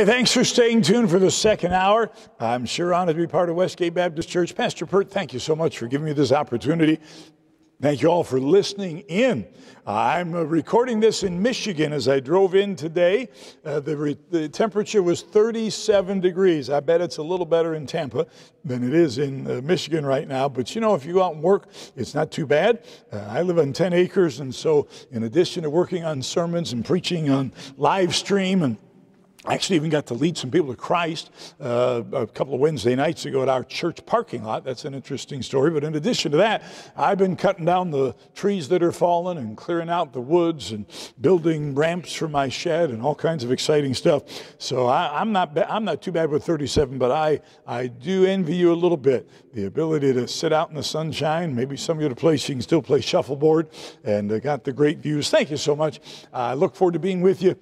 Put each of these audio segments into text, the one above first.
Hey, thanks for staying tuned for the second hour. I'm sure honored to be part of Westgate Baptist Church. Pastor Pert, thank you so much for giving me this opportunity. Thank you all for listening in. Uh, I'm uh, recording this in Michigan as I drove in today. Uh, the, the, temperature was 37 degrees. I bet it's a little better in Tampa than it is in uh, Michigan right now. But you know, if you go out and work, it's not too bad. Uh, I live on 10 acres, and so in addition to working on sermons and preaching on live stream and actually even got to lead some people to Christ uh, a couple of Wednesday nights ago at our church parking lot. That's an interesting story. But in addition to that, I've been cutting down the trees that are fallen and clearing out the woods and building ramps for my shed and all kinds of exciting stuff. So I, am not I'm not too bad with 37, but I I do envy you a little bit the ability to sit out in the sunshine. Maybe some of you at a place you can still play shuffleboard and uh, got the great views. Thank you so much. I look forward to being with you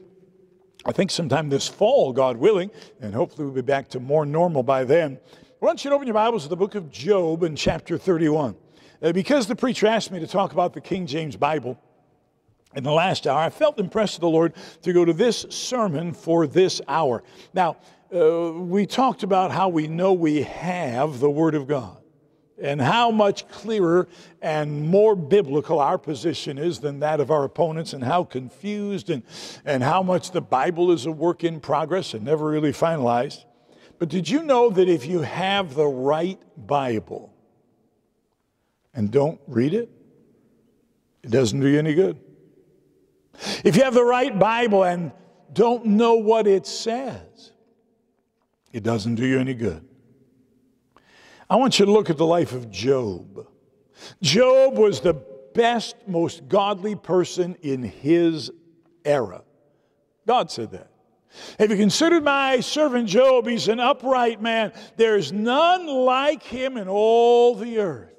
I think sometime this fall, God willing, and hopefully we'll be back to more normal by then. Why don't you open your Bibles to the book of Job in chapter 31. Uh, because the preacher asked me to talk about the King James Bible in the last hour, I felt impressed of the Lord to go to this sermon for this hour. Now, uh, we talked about how we know we have the Word of God and how much clearer and more biblical our position is than that of our opponents, and how confused and, and how much the Bible is a work in progress and never really finalized. But did you know that if you have the right Bible and don't read it, it doesn't do you any good? If you have the right Bible and don't know what it says, it doesn't do you any good. I want you to look at the life of Job. Job was the best, most godly person in his era. God said that. Have you considered my servant Job? He's an upright man. There's none like him in all the earth.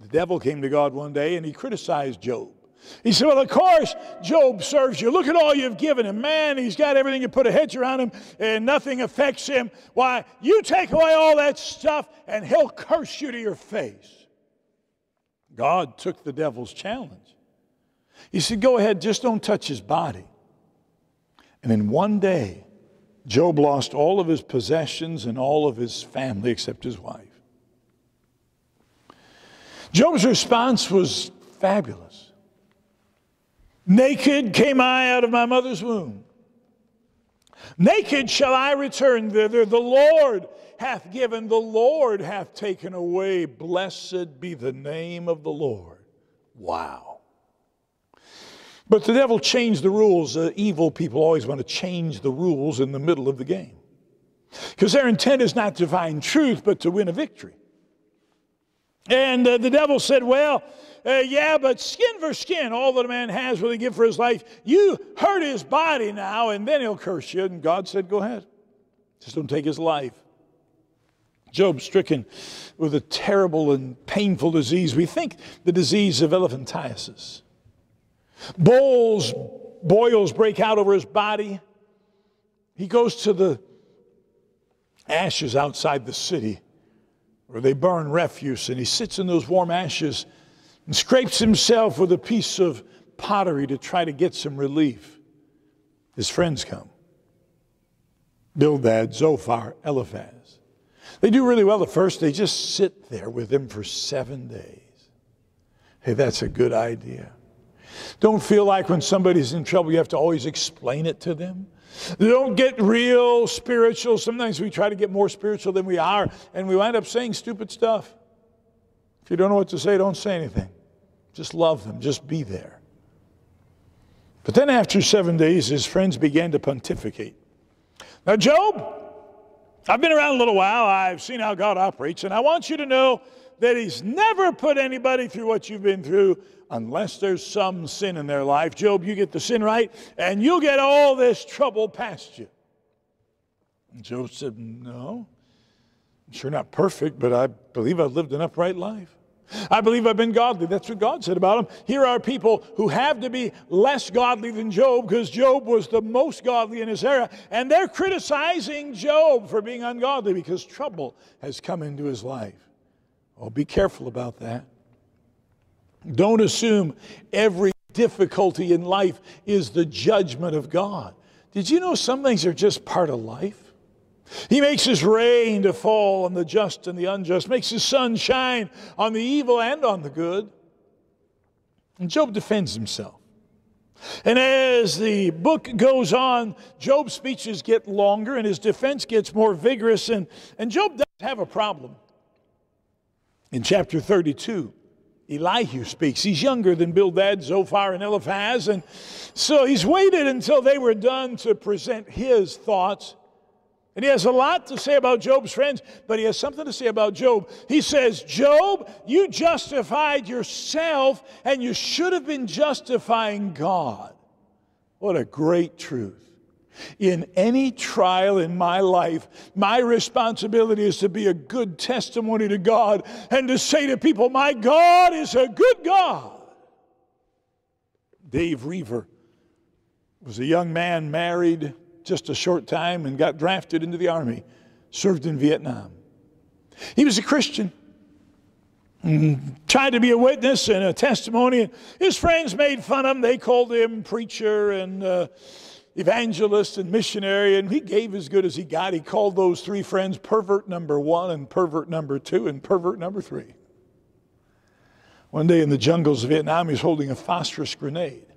The devil came to God one day and he criticized Job. He said, Well, of course, Job serves you. Look at all you've given him. Man, he's got everything. You put a hedge around him and nothing affects him. Why, you take away all that stuff and he'll curse you to your face. God took the devil's challenge. He said, Go ahead, just don't touch his body. And in one day, Job lost all of his possessions and all of his family except his wife. Job's response was fabulous. Naked came I out of my mother's womb. Naked shall I return thither. The Lord hath given, the Lord hath taken away. Blessed be the name of the Lord. Wow. But the devil changed the rules. Uh, evil people always want to change the rules in the middle of the game. Because their intent is not to find truth, but to win a victory. And uh, the devil said, Well, uh, yeah, but skin for skin, all that a man has will he give for his life. You hurt his body now, and then he'll curse you. And God said, Go ahead. Just don't take his life. Job stricken with a terrible and painful disease. We think the disease of elephantiasis. Boils, boils break out over his body. He goes to the ashes outside the city where they burn refuse, and he sits in those warm ashes and scrapes himself with a piece of pottery to try to get some relief. His friends come Bildad, Zophar, Eliphaz. They do really well at first. They just sit there with him for seven days. Hey, that's a good idea. Don't feel like when somebody's in trouble, you have to always explain it to them. They Don't get real spiritual. Sometimes we try to get more spiritual than we are, and we wind up saying stupid stuff. If you don't know what to say, don't say anything. Just love them, just be there. But then after seven days, his friends began to pontificate. Now, Job, I've been around a little while. I've seen how God operates, and I want you to know that He's never put anybody through what you've been through unless there's some sin in their life. Job, you get the sin right, and you'll get all this trouble past you. And Job said, No, I'm sure not perfect, but I believe I've lived an upright life. I believe I've been godly. That's what God said about him. Here are people who have to be less godly than Job because Job was the most godly in his era. And they're criticizing Job for being ungodly because trouble has come into his life. Oh, be careful about that. Don't assume every difficulty in life is the judgment of God. Did you know some things are just part of life? He makes his rain to fall on the just and the unjust, makes his sun shine on the evil and on the good. And Job defends himself. And as the book goes on, Job's speeches get longer and his defense gets more vigorous. And, and Job does have a problem. In chapter 32, Elihu speaks. He's younger than Bildad, Zophar, and Eliphaz. And so he's waited until they were done to present his thoughts. And he has a lot to say about Job's friends, but he has something to say about Job. He says, Job, you justified yourself, and you should have been justifying God. What a great truth. In any trial in my life, my responsibility is to be a good testimony to God and to say to people, My God is a good God. Dave Roever was a young man married just a short time and got drafted into the Army, served in Vietnam. He was a Christian, tried to be a witness and a testimony. His friends made fun of him. They called him preacher and uh, evangelist and missionary, and he gave as good as he got. He called those three friends pervert number one and pervert number two and pervert number three. One day in the jungles of Vietnam, he's holding a phosphorus grenade.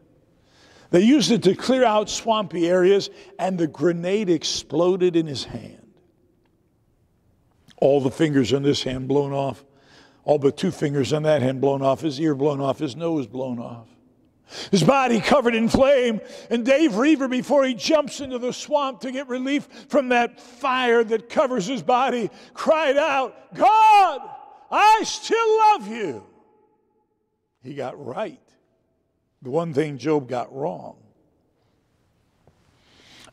They used it to clear out swampy areas, and the grenade exploded in his hand. All the fingers on this hand blown off, all but two fingers on that hand blown off, his ear blown off, his nose blown off. His body covered in flame, and Dave Roever, before he jumps into the swamp to get relief from that fire that covers his body, cried out, God, I still love you. He got right the one thing Job got wrong.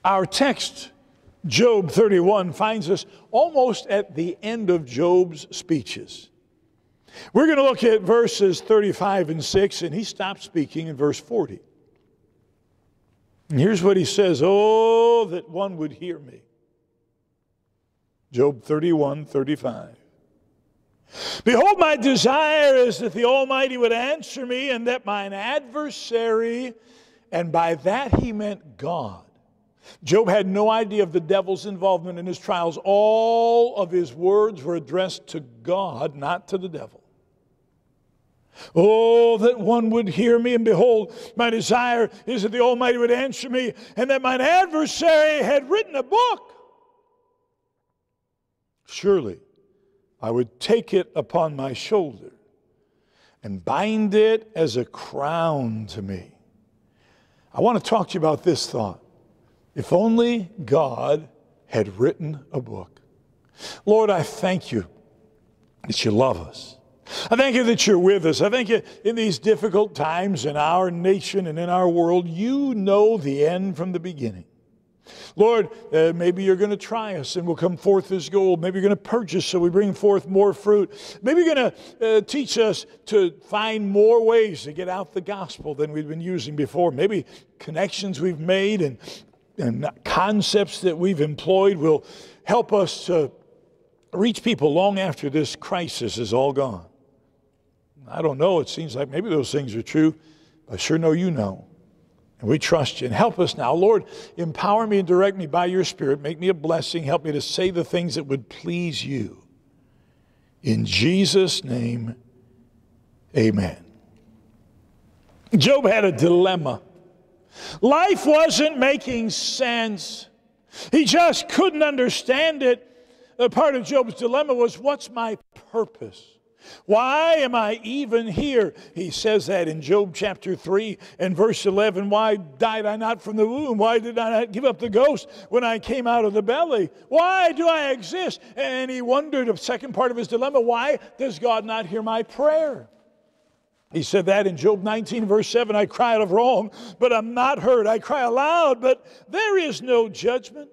Our text, Job 31, finds us almost at the end of Job's speeches. We're going to look at verses 35 and 6, and he stops speaking in verse 40. And here's what he says Oh, that one would hear me. Job 31, 35. Behold, my desire is that the Almighty would answer me and that mine adversary, and by that he meant God. Job had no idea of the devil's involvement in his trials. All of his words were addressed to God, not to the devil. Oh, that one would hear me, and behold, my desire is that the Almighty would answer me, and that mine adversary had written a book. Surely I would take it upon my shoulder and bind it as a crown to me. I want to talk to you about this thought. If only God had written a book. Lord, I thank you that you love us. I thank you that you're with us. I thank you in these difficult times in our nation and in our world, you know the end from the beginning. Lord, uh, maybe you're going to try us and we'll come forth as gold. Maybe you're going to purchase so we bring forth more fruit. Maybe you're going to uh, teach us to find more ways to get out the gospel than we've been using before. Maybe connections we've made and, and concepts that we've employed will help us to reach people long after this crisis is all gone. I don't know. It seems like maybe those things are true. I sure know you know. And we trust you. And help us now. Lord, empower me and direct me by your Spirit. Make me a blessing. Help me to say the things that would please you. In Jesus' name, amen. Job had a dilemma. Life wasn't making sense. He just couldn't understand it. A part of Job's dilemma was what's my purpose? Why am I even here? He says that in Job chapter 3 and verse 11. Why died I not from the womb? Why did I not give up the ghost when I came out of the belly? Why do I exist? And he wondered, a second part of his dilemma, why does God not hear my prayer? He said that in Job 19, verse 7 I cry out of wrong, but I'm not heard. I cry aloud, but there is no judgment.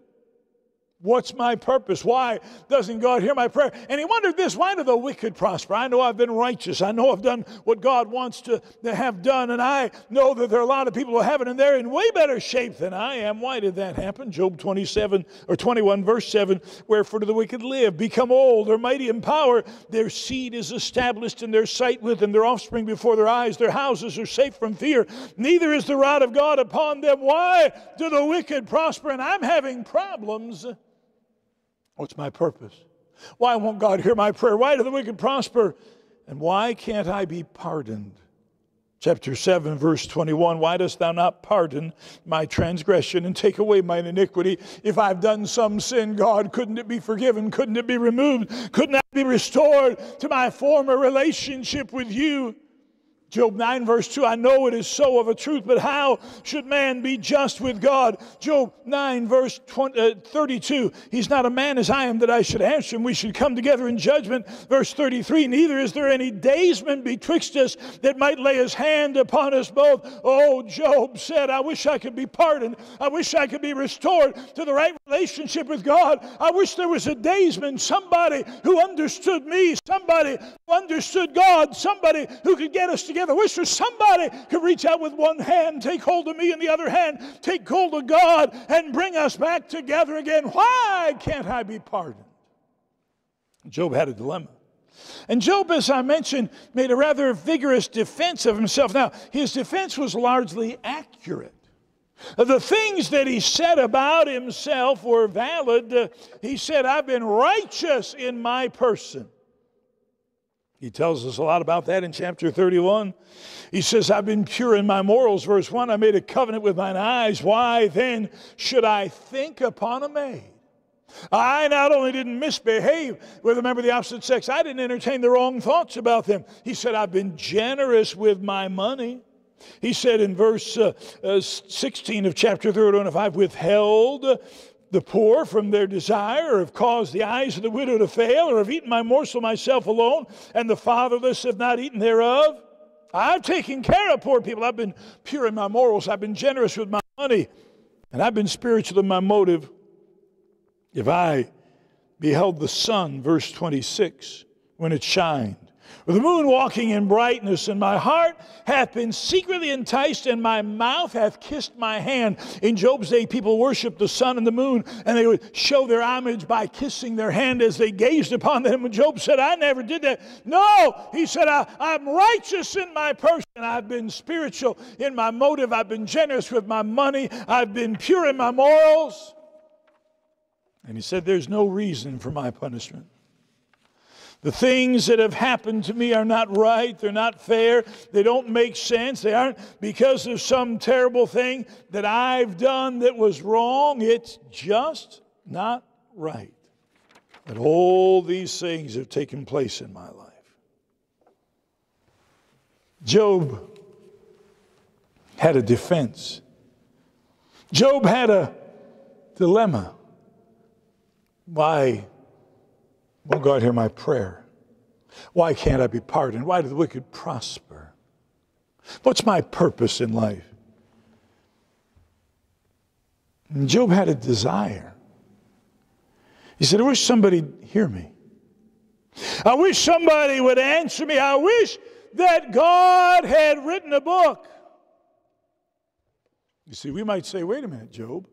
What's my purpose? Why doesn't God hear my prayer? And he wondered this why do the wicked prosper? I know I've been righteous. I know I've done what God wants to, to have done. And I know that there are a lot of people who have it and they're in way better shape than I am. Why did that happen? Job 27 or 21, verse 7 Wherefore do the wicked live, become old, are mighty in power? Their seed is established in their sight with them, their offspring before their eyes. Their houses are safe from fear. Neither is the rod of God upon them. Why do the wicked prosper? And I'm having problems What's my purpose? Why won't God hear my prayer? Why do the wicked prosper? And why can't I be pardoned? Chapter 7, verse 21 Why dost thou not pardon my transgression and take away mine iniquity? If I've done some sin, God, couldn't it be forgiven? Couldn't it be removed? Couldn't I be restored to my former relationship with you? Job 9, verse 2 I know it is so of a truth, but how should man be just with God? Job 9, verse 20, uh, 32 He's not a man as I am that I should answer him. We should come together in judgment. Verse 33 Neither is there any daysman betwixt us that might lay his hand upon us both. Oh, Job said, I wish I could be pardoned. I wish I could be restored to the right relationship with God. I wish there was a daysman, somebody who understood me, somebody who understood God, somebody who could get us together I wish there somebody could reach out with one hand, take hold of me in the other hand, take hold of God, and bring us back together again. Why can't I be pardoned? Job had a dilemma. And Job, as I mentioned, made a rather vigorous defense of himself. Now, his defense was largely accurate. The things that he said about himself were valid. He said, I've been righteous in my person. He tells us a lot about that in chapter 31. He says, I've been pure in my morals. Verse 1 I made a covenant with mine eyes. Why then should I think upon a maid? I not only didn't misbehave with a member of the opposite sex, I didn't entertain the wrong thoughts about them. He said, I've been generous with my money. He said in verse uh, uh, 16 of chapter 31, if I've withheld the poor from their desire, have caused the eyes of the widow to fail, or have eaten my morsel myself alone, and the fatherless have not eaten thereof. I've taken care of poor people. I've been pure in my morals. I've been generous with my money, and I've been spiritual in my motive. If I beheld the sun, verse 26, when it shined, with the moon walking in brightness, and my heart hath been secretly enticed, and my mouth hath kissed my hand. In Job's day, people worshiped the sun and the moon, and they would show their homage by kissing their hand as they gazed upon them. And Job said, I never did that. No, he said, I, I'm righteous in my person. I've been spiritual in my motive. I've been generous with my money. I've been pure in my morals. And he said, There's no reason for my punishment. The things that have happened to me are not right. They're not fair. They don't make sense. They aren't because of some terrible thing that I've done that was wrong. It's just not right. But all these things have taken place in my life. Job had a defense. Job had a dilemma. Why Won't God hear my prayer? Why can't I be pardoned? Why do the wicked prosper? What's my purpose in life? And Job had a desire. He said, I wish somebody'd hear me. I wish somebody would answer me. I wish that God had written a book. You see, we might say, wait a minute, Job.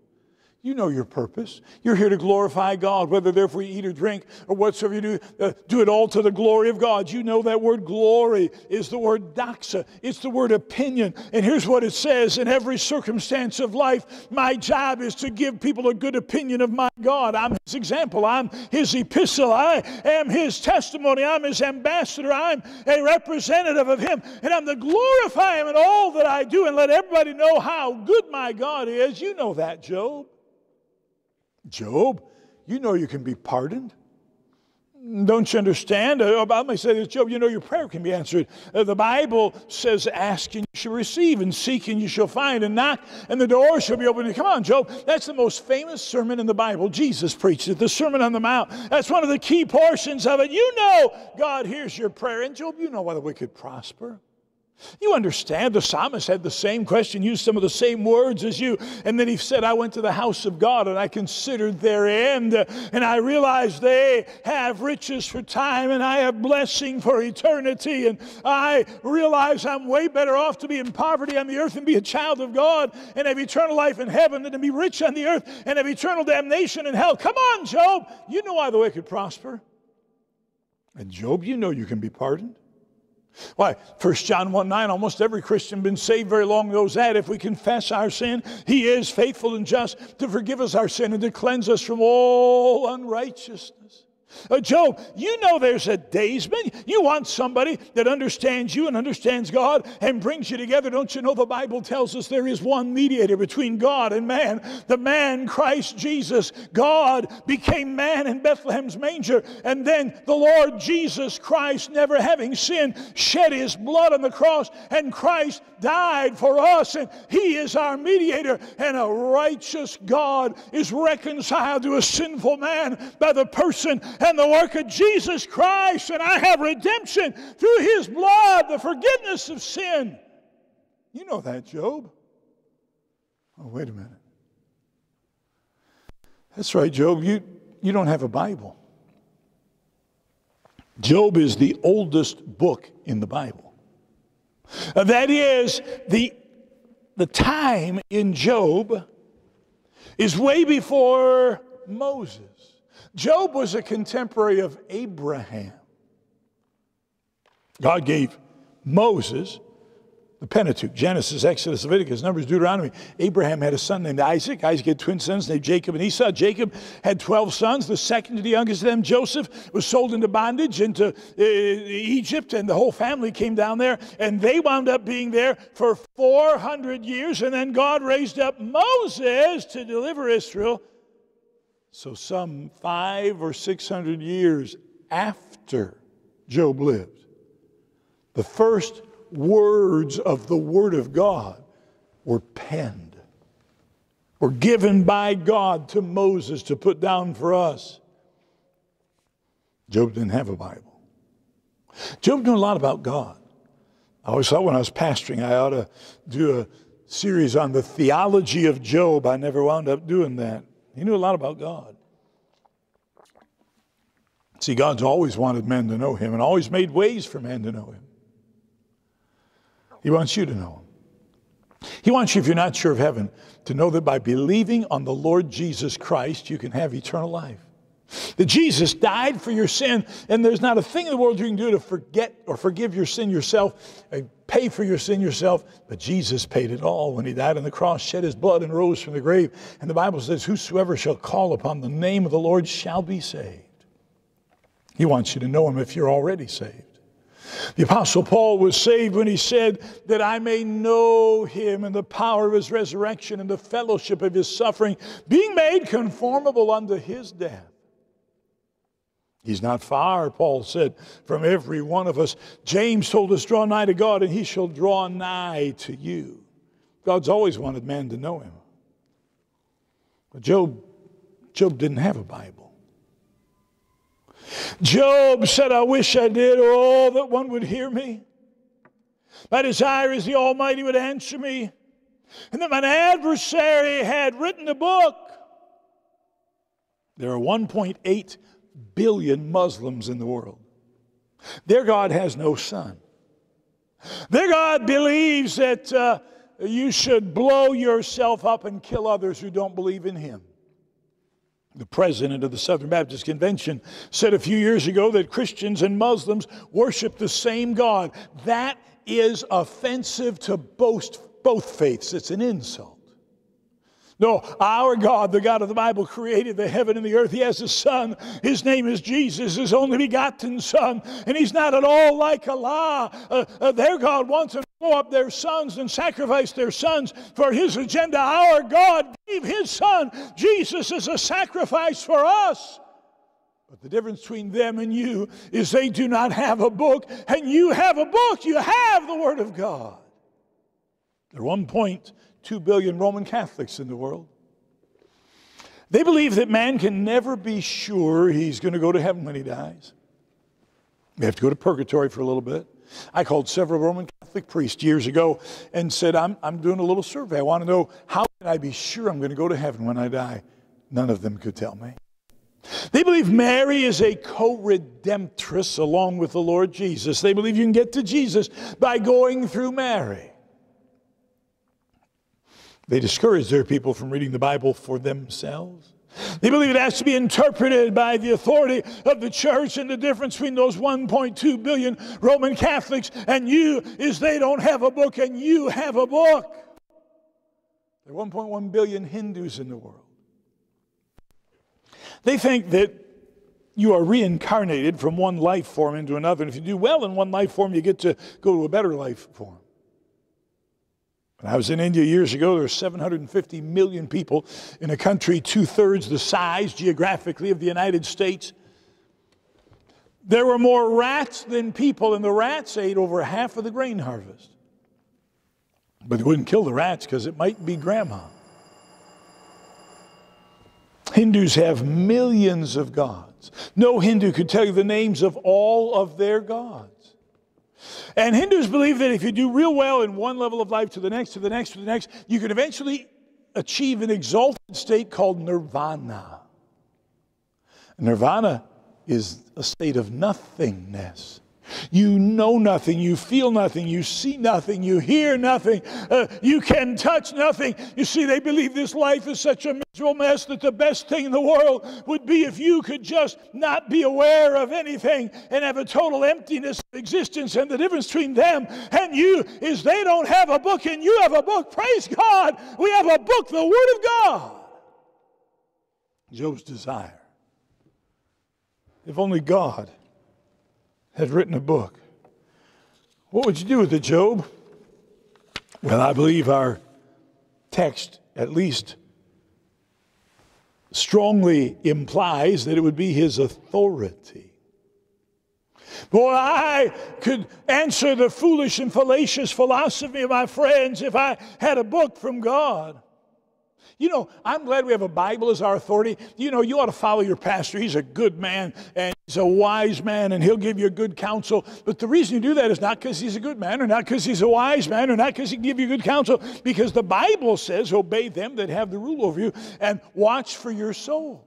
You know your purpose. You're here to glorify God, whether therefore you eat or drink or whatsoever you do, uh, do it all to the glory of God. You know that word glory is the word doxa, it's the word opinion. And here's what it says in every circumstance of life my job is to give people a good opinion of my God. I'm his example, I'm his epistle, I am his testimony, I'm his ambassador, I'm a representative of him, and I'm to glorify him in all that I do and let everybody know how good my God is. You know that, Job. Job, you know you can be pardoned. Don't you understand? Uh, I may say this, Job, you know your prayer can be answered. Uh, the Bible says, ask and you shall receive, and seek and you shall find, and knock and the door shall be opened. Come on, Job. That's the most famous sermon in the Bible. Jesus preached it, the Sermon on the Mount. That's one of the key portions of it. You know God hears your prayer. And Job, you know why the wicked prosper. You understand, the psalmist had the same question, used some of the same words as you. And then he said, I went to the house of God and I considered their end. And I realized they have riches for time and I have blessing for eternity. And I realize I'm way better off to be in poverty on the earth and be a child of God and have eternal life in heaven than to be rich on the earth and have eternal damnation in hell. Come on, Job. You know why the wicked prosper. And Job, you know you can be pardoned. Why, 1 John 1 9, almost every Christian been saved very long knows that. If we confess our sin, he is faithful and just to forgive us our sin and to cleanse us from all unrighteousness. Uh, Job, you know there's a daysman. You want somebody that understands you and understands God and brings you together. Don't you know the Bible tells us there is one mediator between God and man, the man Christ Jesus. God became man in Bethlehem's manger, and then the Lord Jesus Christ, never having sinned, shed his blood on the cross, and Christ died for us, and he is our mediator. And a righteous God is reconciled to a sinful man by the person and the work of Jesus Christ, and I have redemption through his blood, the forgiveness of sin. You know that, Job. Oh, wait a minute. That's right, Job. You, you don't have a Bible. Job is the oldest book in the Bible. Uh, that is, the, the time in Job is way before Moses. Job was a contemporary of Abraham. God gave Moses the Pentateuch Genesis, Exodus, Leviticus, Numbers, Deuteronomy. Abraham had a son named Isaac. Isaac had twin sons named Jacob and Esau. Jacob had 12 sons. The second to the youngest of them, Joseph, was sold into bondage into uh, Egypt, and the whole family came down there. And they wound up being there for 400 years. And then God raised up Moses to deliver Israel so, some five or six hundred years after Job lived, the first words of the Word of God were penned, were given by God to Moses to put down for us. Job didn't have a Bible. Job knew a lot about God. I always thought when I was pastoring, I ought to do a series on the theology of Job. I never wound up doing that. He knew a lot about God. See, God's always wanted men to know Him and always made ways for men to know Him. He wants you to know Him. He wants you, if you're not sure of heaven, to know that by believing on the Lord Jesus Christ, you can have eternal life. That Jesus died for your sin, and there's not a thing in the world you can do to forget or forgive your sin yourself, pay for your sin yourself. But Jesus paid it all when He died on the cross, shed His blood, and rose from the grave. And the Bible says, Whosoever shall call upon the name of the Lord shall be saved. He wants you to know Him if you're already saved. The Apostle Paul was saved when he said, That I may know him and the power of his resurrection and the fellowship of his suffering, being made conformable unto his death. He's not far, Paul said, from every one of us. James told us, Draw nigh to God, and he shall draw nigh to you. God's always wanted man to know him. But Job, Job didn't have a Bible. Job said, I wish I did, all that one would hear me. My desire is the Almighty would answer me, and that my adversary had written a book. There are 1.8 billion Muslims in the world. Their God has no son. Their God believes that uh, you should blow yourself up and kill others who don't believe in Him. The president of the Southern Baptist Convention said a few years ago that Christians and Muslims worship the same God. That is offensive to both, both faiths. It's an insult. No, our God, the God of the Bible, created the heaven and the earth. He has a son. His name is Jesus, his only begotten son. And he's not at all like Allah. Uh, uh, their God wants to blow up their sons and sacrifice their sons for his agenda. Our God gave his son, Jesus, as a sacrifice for us. But the difference between them and you is they do not have a book, and you have a book. You have the Word of God. At one are 1.2 billion Roman Catholics in the world. They believe that man can never be sure he's going to go to heaven when he dies. You have to go to purgatory for a little bit. I called several Roman Catholic priests years ago and said, I'm, I'm doing a little survey. I want to know how can I be sure I'm going to go to heaven when I die? None of them could tell me. They believe Mary is a co redemptress along with the Lord Jesus. They believe you can get to Jesus by going through Mary. They discourage their people from reading the Bible for themselves. They believe it has to be interpreted by the authority of the church, and the difference between those 1.2 billion Roman Catholics and you is they don't have a book and you have a book. There are 1.1 billion Hindus in the world. They think that you are reincarnated from one life form into another, and if you do well in one life form, you get to go to a better life form. When I was in India years ago, there were 750 million people in a country two thirds the size geographically of the United States. There were more rats than people, and the rats ate over half of the grain harvest. But they wouldn't kill the rats because it might be grandma. Hindus have millions of gods. No Hindu could tell you the names of all of their gods. And Hindus believe that if you do real well in one level of life to the next, to the next, to the next, you can eventually achieve an exalted state called nirvana. Nirvana is a state of nothingness. You know nothing, you feel nothing, you see nothing, you hear nothing, uh, you can touch nothing. You see, they believe this life is such a miserable mess that the best thing in the world would be if you could just not be aware of anything and have a total emptiness of existence. And the difference between them and you is they don't have a book and you have a book. Praise God, we have a book, the Word of God. Job's desire. If only God had written a book. What would you do with it, Job? Well, I believe our text at least strongly implies that it would be his authority. Boy, I could answer the foolish and fallacious philosophy of my friends if I had a book from God. You know, I'm glad we have a Bible as our authority. You know, you ought to follow your pastor. He's a good man and he's a wise man and he'll give you good counsel. But the reason you do that is not because he's a good man or not because he's a wise man or not because he can give you good counsel, because the Bible says, obey them that have the rule over you and watch for your soul.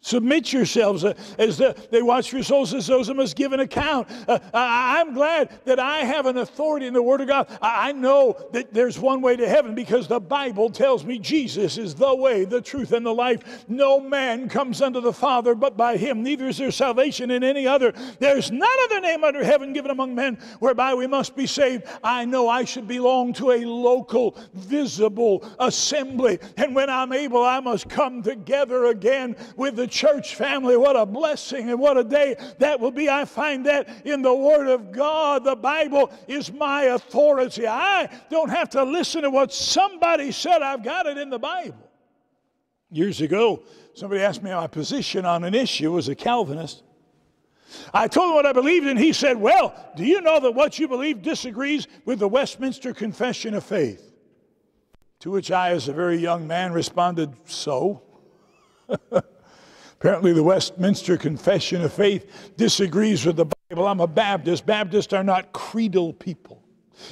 Submit yourselves uh, as the, they watch your souls as those that must give an account. Uh, I, am glad that I have an authority in the Word of God. I, I, know that there's one way to heaven because the Bible tells me Jesus is the way, the truth, and the life. No man comes unto the Father but by Him. Neither is there salvation in any other. There's none other name under heaven given among men whereby we must be saved. I know I should belong to a local, visible assembly. And when I'm able, I must come together again with the church family. What a blessing and what a day that will be. I find that in the Word of God. The Bible is my authority. I don't have to listen to what somebody said, I've got it in the Bible. Years ago, somebody asked me my position on an issue as a Calvinist. I told him what I believed, and he said, Well, do you know that what you believe disagrees with the Westminster Confession of Faith? To which I, as a very young man, responded, So? Apparently, the Westminster Confession of Faith disagrees with the Bible. I'm a Baptist. Baptists are not creedal people.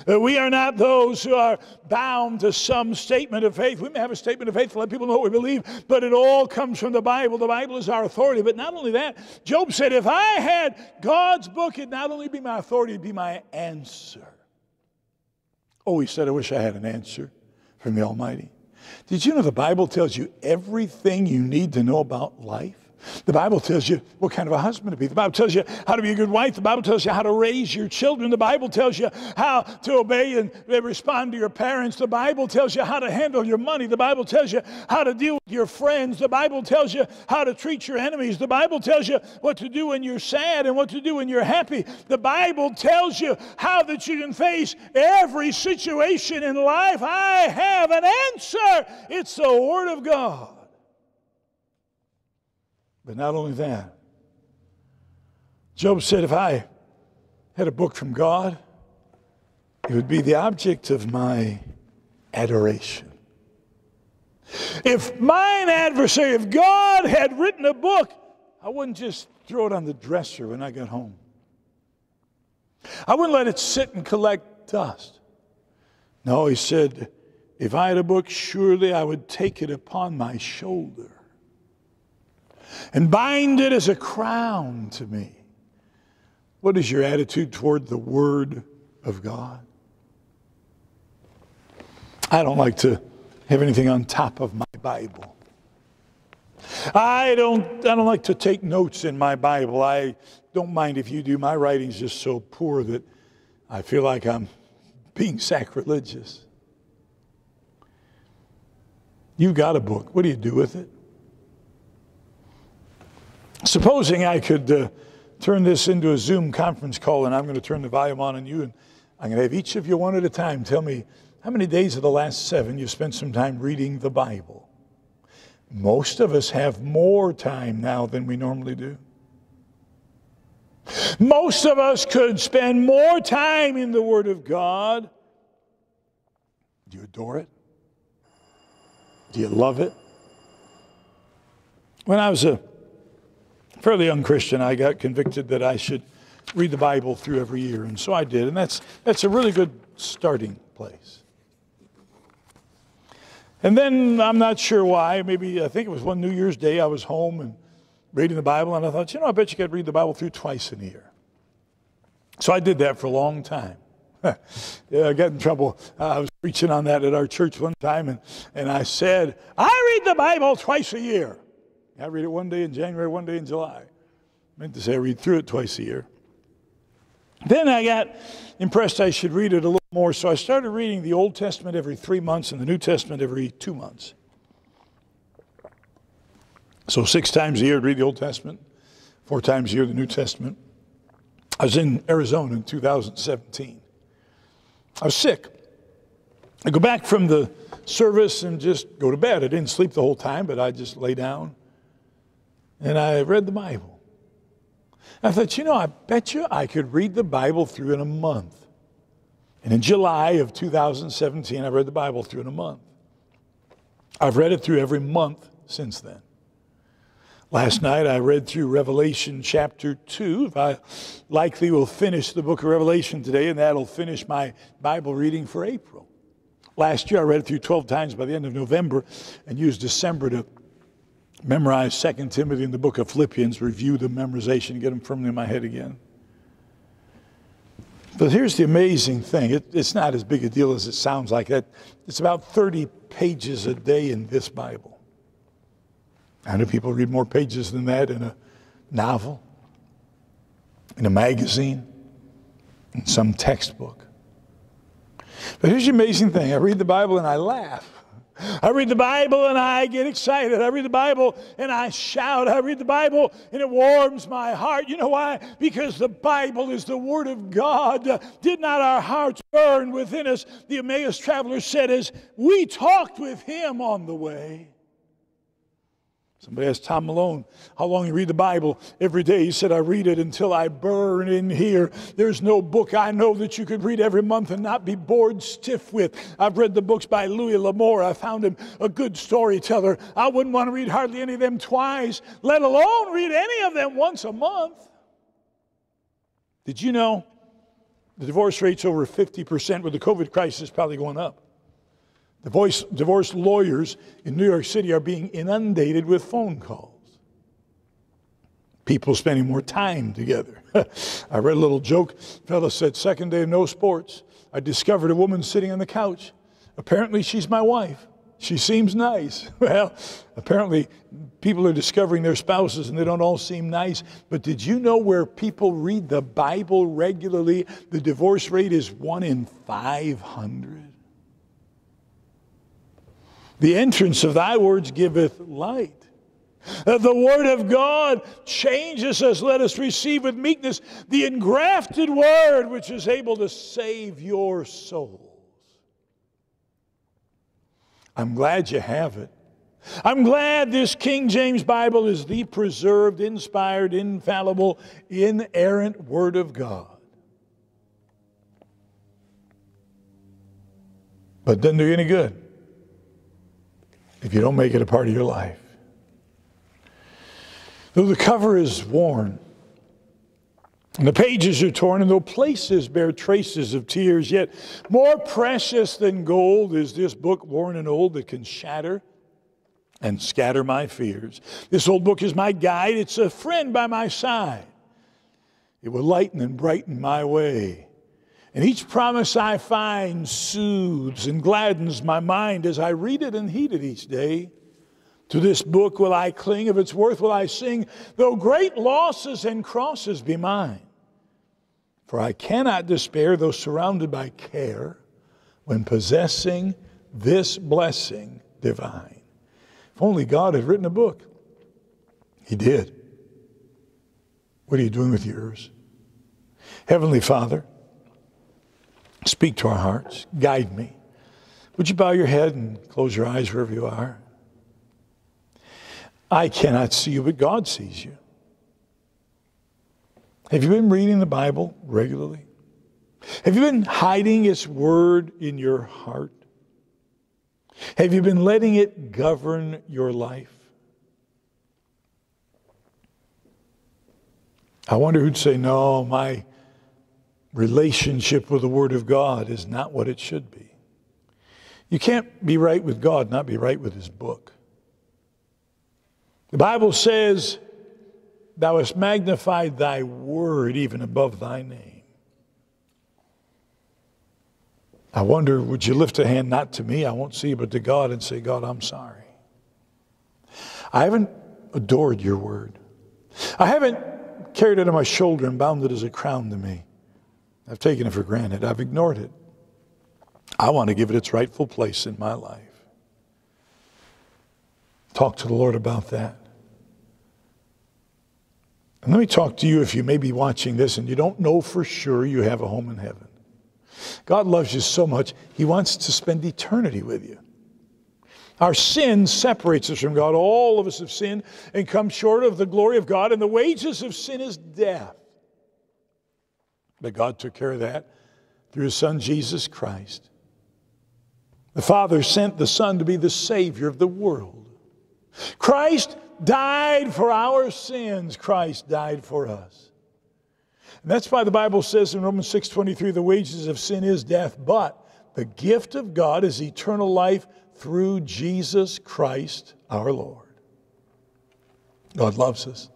Uh, we are not those who are bound to some statement of faith. We may have a statement of faith to let people know what we believe, but it all comes from the Bible. The Bible is our authority. But not only that, Job said, if I had God's book, it'd not only be my authority, it'd be my answer. Oh, he said, I wish I had an answer from the Almighty. Did you know the Bible tells you everything you need to know about life? The Bible tells you what kind of a husband to be. The Bible tells you how to be a good wife. The Bible tells you how to raise your children. The Bible tells you how to obey and respond to your parents. The Bible tells you how to handle your money. The Bible tells you how to deal with your friends. The Bible tells you how to treat your enemies. The Bible tells you what to do when you're sad and what to do when you're happy. The Bible tells you how that you can face every situation in life. I have an answer. It's the Word of God. But not only that, Job said, if I had a book from God, it would be the object of my adoration. If mine adversary, if God had written a book, I wouldn't just throw it on the dresser when I got home. I wouldn't let it sit and collect dust. No, he said, if I had a book, surely I would take it upon my shoulder and bind it as a crown to me. What is your attitude toward the Word of God? I don't like to have anything on top of my Bible. I don't, I don't like to take notes in my Bible. I don't mind if you do. My writing's just so poor that I feel like I'm being sacrilegious. You've got a book. What do you do with it? Supposing I could uh, turn this into a Zoom conference call and I'm going to turn the volume on on you and I'm going to have each of you one at a time tell me how many days of the last seven you spent some time reading the Bible. Most of us have more time now than we normally do. Most of us could spend more time in the Word of God. Do you adore it? Do you love it? When I was a fairly young Christian, I got convicted that I should read the Bible through every year, and so I did, and that's, that's a really good starting place. And then I'm not sure why, maybe I think it was one New Year's Day, I was home and reading the Bible, and I thought, you know, I bet you could read the Bible through twice in a year. So I did that for a long time. yeah, I got in trouble. I was preaching on that at our church one time, and, and I said, I read the Bible twice a year. I read it one day in January, one day in July. I meant to say I read through it twice a year. Then I got impressed I should read it a little more, so I started reading the Old Testament every three months and the New Testament every two months. So six times a year I'd read the Old Testament, four times a year the New Testament. I was in Arizona in 2017. I was sick. I go back from the service and just go to bed. I didn't sleep the whole time, but I just lay down and I read the Bible. I thought, you know, I bet you I could read the Bible through in a month. And in July of 2017, I read the Bible through in a month. I've read it through every month since then. Last night I read through Revelation chapter 2. I likely will finish the book of Revelation today, and that'll finish my Bible reading for April. Last year I read it through 12 times by the end of November and used December to memorize 2 Timothy and the book of Philippians, review the memorization, get them firmly in my head again. But here's the amazing thing it, it's not as big a deal as it sounds like. That It's about 30 pages a day in this Bible. I know people read more pages than that in a novel, in a magazine, in some textbook. But here's the amazing thing I read the Bible and I laugh. I read the Bible and I get excited. I read the Bible and I shout. I read the Bible and it warms my heart. You know why? Because the Bible is the Word of God. Did not our hearts burn within us? The Emmaus traveler said as we talked with him on the way. Somebody asked Tom Malone how long you read the Bible every day. He said, I read it until I burn in here. There's no book I know that you could read every month and not be bored stiff with. I've read the books by Louis L'Amour. I found him a good storyteller. I wouldn't want to read hardly any of them twice, let alone read any of them once a month. Did you know the divorce rate's over 50% with the COVID crisis probably going up? Divorce, divorce lawyers in New York City are being inundated with phone calls. People spending more time together. I read a little joke. Fellow said, second day of no sports. I discovered a woman sitting on the couch. Apparently, she's my wife. She seems nice. Well, apparently, people are discovering their spouses and they don't all seem nice. But did you know where people read the Bible regularly, the divorce rate is one in 500? The entrance of thy words giveth light. Uh, the word of God changes us. Let us receive with meekness the engrafted word which is able to save your souls. I'm glad you have it. I'm glad this King James Bible is the preserved, inspired, infallible, inerrant Word of God. But doesn't do you any good if you don't make it a part of your life. Though the cover is worn, And the pages are torn, and though places bear traces of tears, yet more precious than gold is this book, worn and old, that can shatter and scatter my fears. This old book is my guide, it's a friend by my side. It will lighten and brighten my way. And each promise I find soothes and gladdens my mind as I read it and heed it each day. To this book will I cling, of its worth will I sing, though great losses and crosses be mine. For I cannot despair, though surrounded by care, when possessing this blessing divine. If only God had written a book. He did. What are you doing with yours? Heavenly Father, speak to our hearts. Guide me. Would you bow your head and close your eyes wherever you are? I cannot see you, but God sees you. Have you been reading the Bible regularly? Have you been hiding its word in your heart? Have you been letting it govern your life? I wonder who'd say, No, my relationship with the Word of God is not what it should be. You can't be right with God, not be right with His book. The Bible says, Thou hast magnified thy word even above thy name. I wonder, would you lift a hand not to me, I won't see, but to God and say, God, I'm sorry. I haven't adored your word. I haven't carried it on my shoulder and bound it as a crown to me. I've taken it for granted. I've ignored it. I want to give it its rightful place in my life. Talk to the Lord about that. And let me talk to you if you may be watching this and you don't know for sure you have a home in heaven. God loves you so much, He wants to spend eternity with you. Our sin separates us from God. All of us have sinned and come short of the glory of God, and the wages of sin is death. But God took care of that through His Son, Jesus Christ. The Father sent the Son to be the Savior of the world. Christ died for our sins. Christ died for us. And that's why the Bible says in Romans 6:23 the wages of sin is death, but the gift of God is eternal life through Jesus Christ our Lord. God loves us.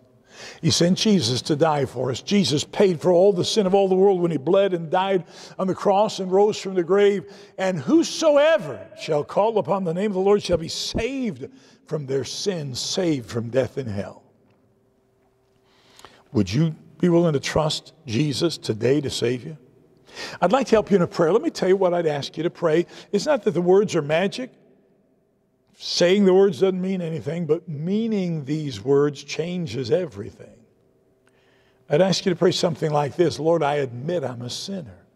He sent Jesus to die for us. Jesus paid for all the sin of all the world when he bled and died on the cross and rose from the grave. And whosoever shall call upon the name of the Lord shall be saved from their sins, saved from death and hell. Would you be willing to trust Jesus today to save you? I'd like to help you in a prayer. Let me tell you what I'd ask you to pray. It's not that the words are magic. Saying the words doesn't mean anything, but meaning these words changes everything. I'd ask you to pray something like this Lord, I admit I'm a sinner.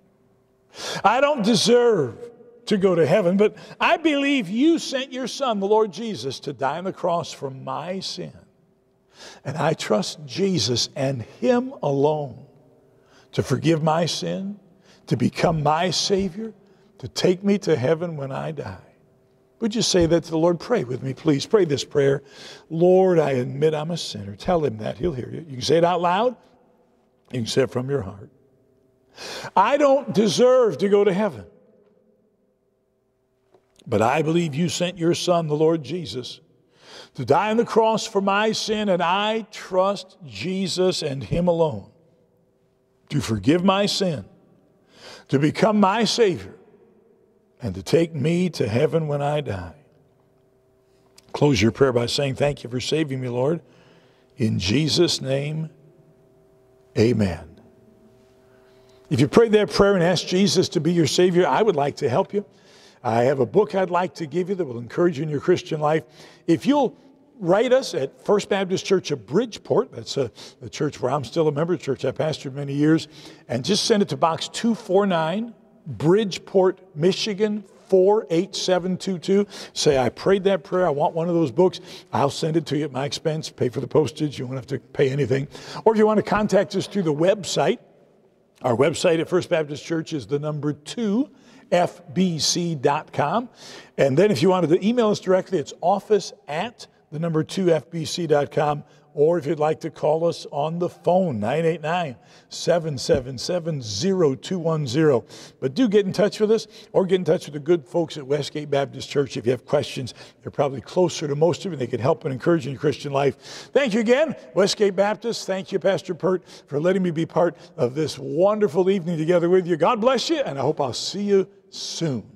I don't deserve to go to heaven, but I believe you sent your Son, the Lord Jesus, to die on the cross for my sin. And I trust Jesus and Him alone to forgive my sin, to become my Savior, to take me to heaven when I die. Would you say that to the Lord? Pray with me, please. Pray this prayer. Lord, I admit I'm a sinner. Tell him that. He'll hear you. You can say it out loud. You can say it from your heart. I don't deserve to go to heaven. But I believe you sent your son, the Lord Jesus, to die on the cross for my sin, and I trust Jesus and him alone to forgive my sin, to become my Savior, and to take me to heaven when I die. Close your prayer by saying, Thank you for saving me, Lord. In Jesus' name, amen. If you prayed that prayer and asked Jesus to be your Savior, I would like to help you. I have a book I'd like to give you that will encourage you in your Christian life. If you'll write us at First Baptist Church of Bridgeport, that's a, a church where I'm still a member, church I pastored many years, and just send it to Box 249 Bridgeport, Michigan 48722. Say, I prayed that prayer. I want one of those books. I'll send it to you at my expense, pay for the postage. You won't have to pay anything. Or if you want to contact us through the website, our website at First Baptist Church is the number two, fbc.com. And then if you wanted to email us directly, it's office at the number two, fbc.com or if you'd like to call us on the phone, 989 777 0210. But do get in touch with us or get in touch with the good folks at Westgate Baptist Church if you have questions. They're probably closer to most of you. They can help and encourage you in your Christian life. Thank you again, Westgate Baptist. Thank you, Pastor Pert, for letting me be part of this wonderful evening together with you. God bless you, and I hope I'll see you soon.